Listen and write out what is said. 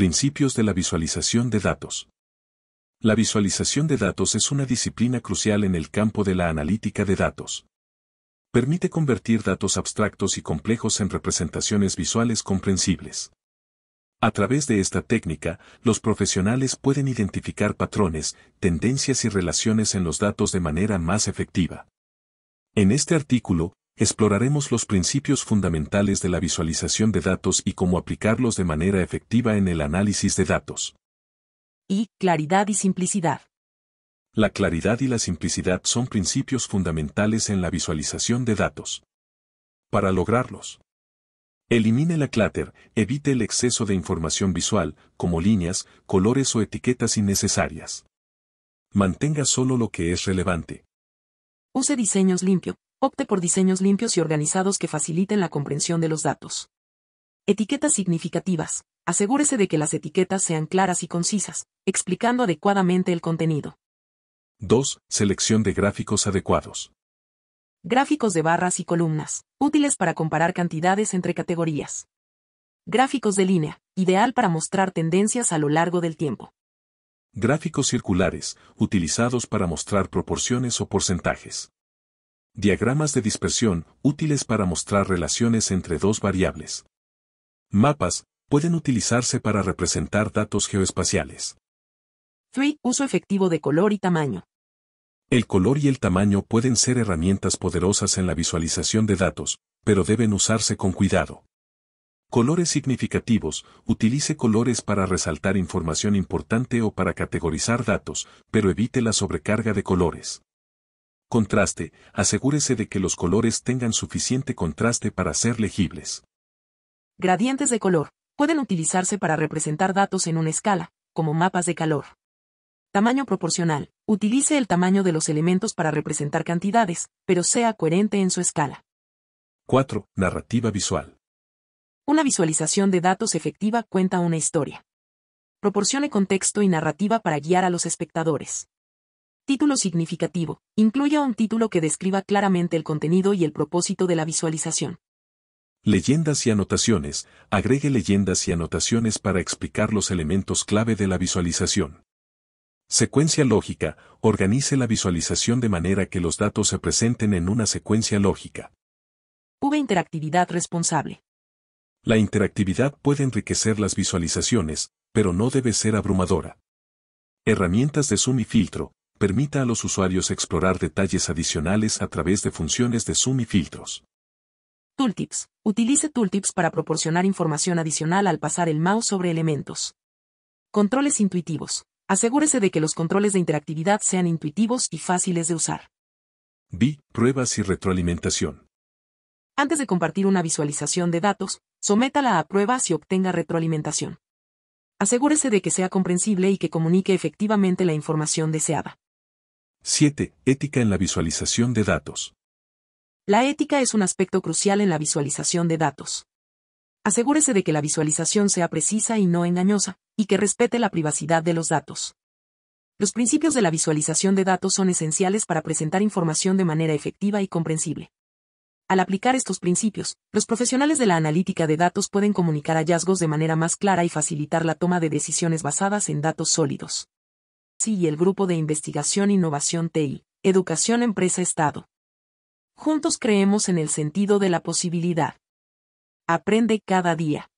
Principios de la visualización de datos. La visualización de datos es una disciplina crucial en el campo de la analítica de datos. Permite convertir datos abstractos y complejos en representaciones visuales comprensibles. A través de esta técnica, los profesionales pueden identificar patrones, tendencias y relaciones en los datos de manera más efectiva. En este artículo, exploraremos los principios fundamentales de la visualización de datos y cómo aplicarlos de manera efectiva en el análisis de datos. Y claridad y simplicidad. La claridad y la simplicidad son principios fundamentales en la visualización de datos. Para lograrlos, elimine la clutter, evite el exceso de información visual, como líneas, colores o etiquetas innecesarias. Mantenga solo lo que es relevante. Use diseños limpio, Opte por diseños limpios y organizados que faciliten la comprensión de los datos. Etiquetas significativas. Asegúrese de que las etiquetas sean claras y concisas, explicando adecuadamente el contenido. 2. Selección de gráficos adecuados. Gráficos de barras y columnas, útiles para comparar cantidades entre categorías. Gráficos de línea, ideal para mostrar tendencias a lo largo del tiempo. Gráficos circulares, utilizados para mostrar proporciones o porcentajes. Diagramas de dispersión, útiles para mostrar relaciones entre dos variables. Mapas, pueden utilizarse para representar datos geoespaciales. 3. Uso efectivo de color y tamaño. El color y el tamaño pueden ser herramientas poderosas en la visualización de datos, pero deben usarse con cuidado. Colores significativos, utilice colores para resaltar información importante o para categorizar datos, pero evite la sobrecarga de colores. Contraste, asegúrese de que los colores tengan suficiente contraste para ser legibles. Gradientes de color. Pueden utilizarse para representar datos en una escala, como mapas de calor. Tamaño proporcional. Utilice el tamaño de los elementos para representar cantidades, pero sea coherente en su escala. 4. Narrativa visual. Una visualización de datos efectiva cuenta una historia. Proporcione contexto y narrativa para guiar a los espectadores. Título significativo. Incluya un título que describa claramente el contenido y el propósito de la visualización. Leyendas y anotaciones. Agregue leyendas y anotaciones para explicar los elementos clave de la visualización. Secuencia lógica. Organice la visualización de manera que los datos se presenten en una secuencia lógica. V interactividad responsable. La interactividad puede enriquecer las visualizaciones, pero no debe ser abrumadora. Herramientas de zoom y filtro permita a los usuarios explorar detalles adicionales a través de funciones de zoom y filtros. Tooltips. Utilice tooltips para proporcionar información adicional al pasar el mouse sobre elementos. Controles intuitivos. Asegúrese de que los controles de interactividad sean intuitivos y fáciles de usar. B. Pruebas y retroalimentación. Antes de compartir una visualización de datos, sométala a pruebas y obtenga retroalimentación. Asegúrese de que sea comprensible y que comunique efectivamente la información deseada. 7. Ética en la visualización de datos. La ética es un aspecto crucial en la visualización de datos. Asegúrese de que la visualización sea precisa y no engañosa, y que respete la privacidad de los datos. Los principios de la visualización de datos son esenciales para presentar información de manera efectiva y comprensible. Al aplicar estos principios, los profesionales de la analítica de datos pueden comunicar hallazgos de manera más clara y facilitar la toma de decisiones basadas en datos sólidos y el Grupo de Investigación Innovación TI, Educación Empresa Estado. Juntos creemos en el sentido de la posibilidad. Aprende cada día.